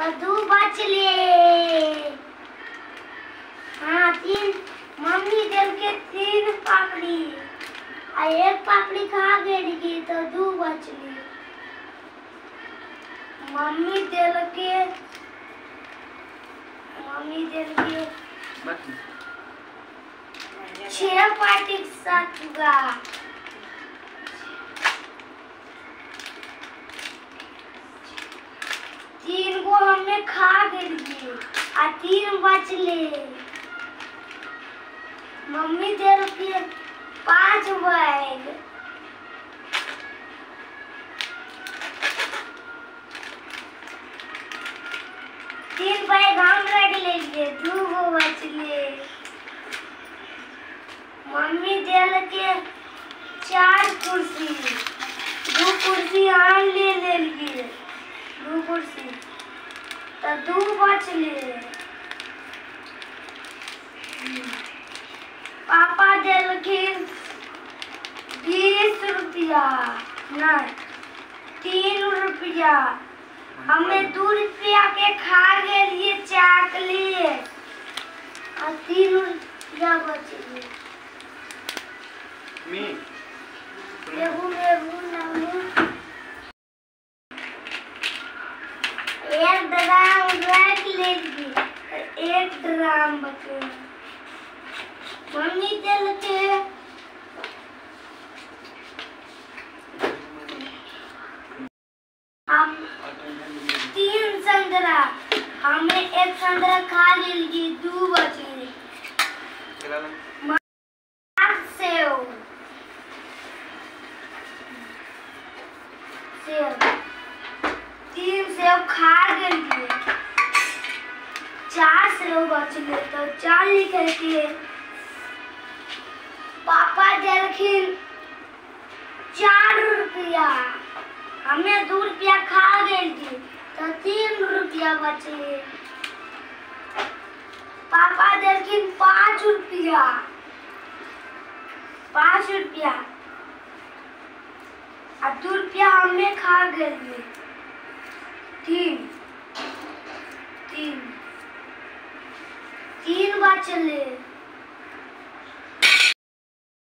तो दू बचले हाँ तीन। मम्मी दिल के तीन पापड़ी। आ एक पापड़ी खा गई तो दू बच बचली मम्मी दिल के मम्मी दिल के छह पार्टी साथ हुआ तीन को हमने खा गई आ तीन बचले मम्मी दे रखी पाँच बैग तीन बैग हम रख लेंगे, दू गो बचले मम्मी दिल के चार कुर्सी, दो कुर्सी हम ले कुर्सी तो दो बचले पापा दिलखिन बीस रुपया, नहीं, तीन रुपया। हमें दो रुपया के खा गेलिए चॉकलेट। और तीन रुपया बचले मी एक ड्राम रख लेगी एक ड्राम बचे। मम्मी के हम तीन संतरा हमें एक संतरा खा लेगी दो बचे। सेव। सेव। सेव खा गई चार सेव बच गए तो चार लिखे के पापा देलखिन चार रुपया। हमें दो रुपया खा गई थी तो तीन रुपया बचे पापा देलखिन पाँच रुपया। पाँच रुपया। आ दू रुपया हमें खा गए तीन। तीन। तीन बचले